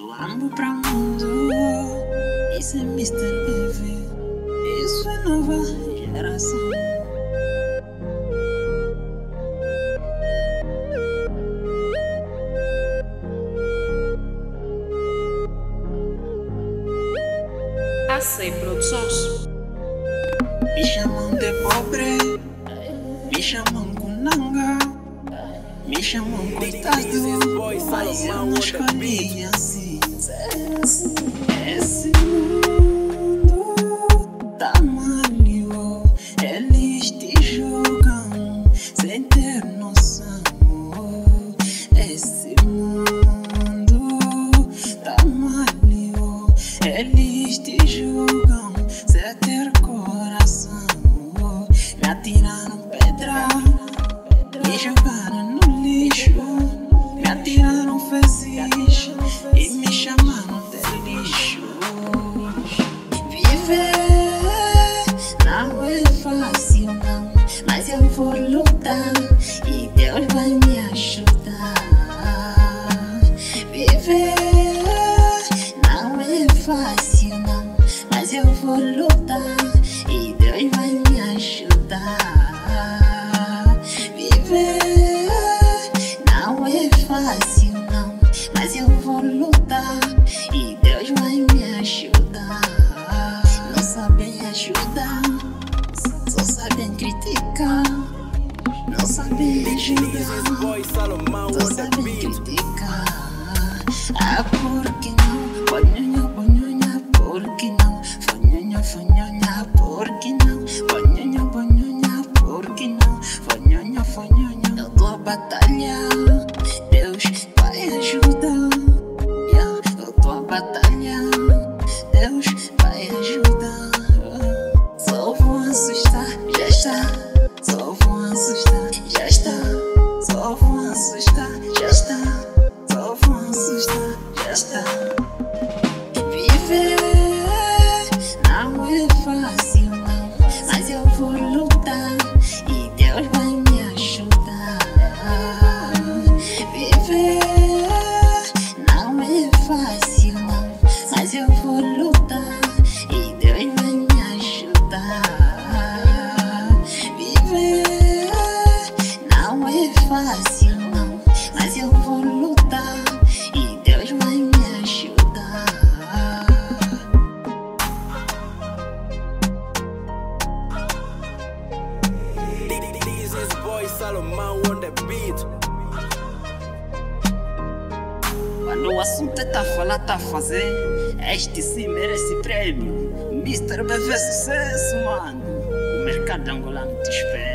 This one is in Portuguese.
Lambo pra mundo, isso é Mr. BV, isso é nova geração. AC Produções. Me chamam de pobre, me chamam kunanga, me chamam coitado, mas eu não escolhi assim. Esse mundo tá malho, eles te julgam sem ter noção. Esse mundo tá malho, eles te julgam sem ter coração. Me atiraram pedra, me jogaram lutar e Deus vai me ajudar. Viver não é fácil, não, mas eu vou lutar e Deus vai me ajudar. Viver não é fácil, Boy Salomão on the beat. Salomão on the beat. Quando o assunto é tá falar, tá fazer, este sim merece prêmio. Mr. BV sucesso, mano. O mercado angolano te espera.